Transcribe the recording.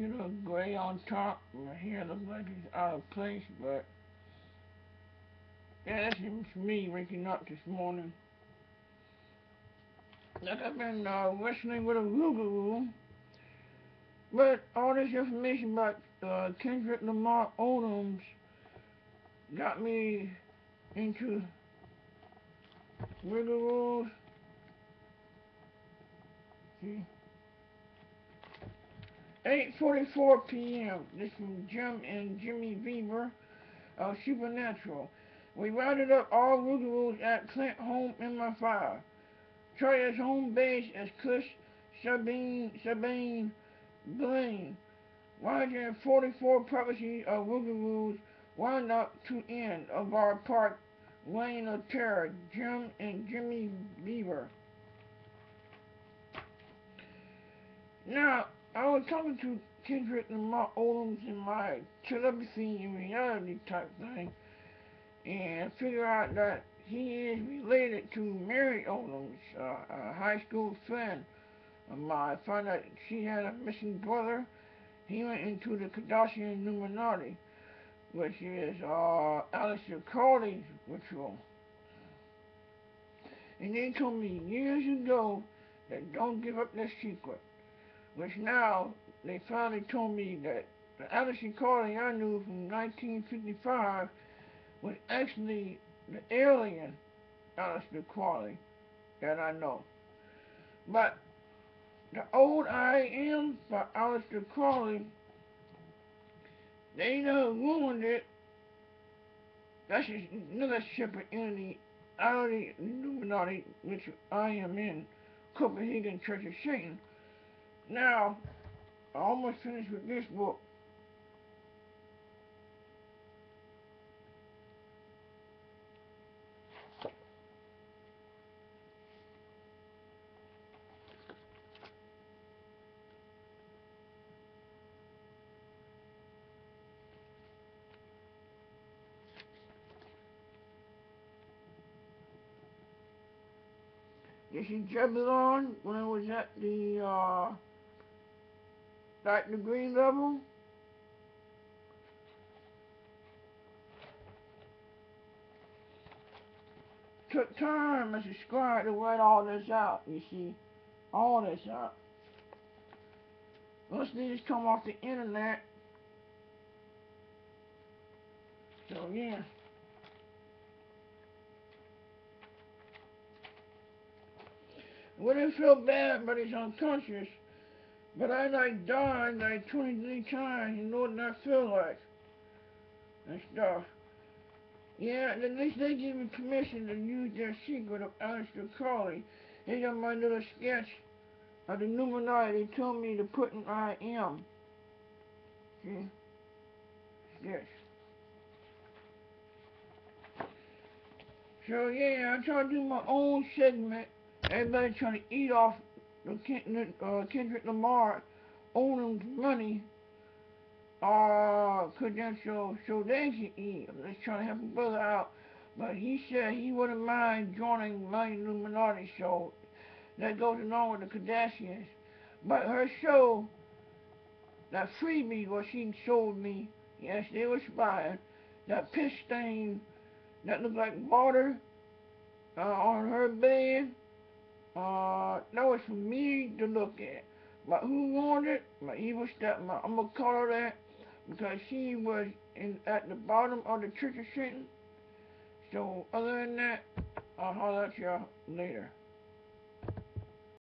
she looks gray on top. My hair looks like it's out of place, but yeah, that's just me waking up this morning. Like I've been uh, wrestling with a Rougarou, but all this information about uh, Kendrick Lamar Odums got me into Rougarous. See? 8.44 p.m. This from Jim and Jimmy Beaver of Supernatural. We rounded up all Rougarous at Clint home in my fire. Troyer's home base as Kush Sabine Sabine Blaine. 144 properties of Rougarous wound up to end of our park Lane of Terror, Jim and Jimmy Beaver. Now, I was talking to Kendrick Odums in my telepathy and reality type thing, and figure out that he is related to Mary Odums, uh, a high school friend of mine. I found out she had a missing brother. He went into the Kardashian Illuminati, which is uh, Aleister Crowley's ritual. And they told me years ago that don't give up their secret which now they finally told me that the Aleister Crowley I knew from 1955 was actually the alien Aleister Crowley that I know. But the old I am for Aleister Crowley, they never ruined it. That's another separate entity out of the Illuminati, which I am in, Copenhagen Church of Satan. Now, I almost finished with this book. This is Zebulon when I was at the uh, like the green level. Took time as a scribe to write all this out, you see. All this out. Most these come off the internet. So yeah. Wouldn't feel bad, but he's unconscious. But as I died like 23 times, you know what I feel like. And stuff. Yeah, at least they give me permission to use their secret of Aleister Crowley. They got my little sketch of the Illuminati they told me to put in I am. See? Sketch. So yeah, I try to do my own segment. Everybody trying to eat off Kendrick Lamar owning money uh, credentials so they can eat. I'm just trying to help a brother out. But he said he wouldn't mind joining my Illuminati show that goes along with the Kardashians. But her show, that freed me, what she sold me, yes, they were spying, that piss stain that looked like water uh, on her bed, uh, was for me to look at. But who wanted? My evil stepmom. I'm gonna call her that because she was in at the bottom of the Church of Satan. So other than that, I'll holler at y'all later.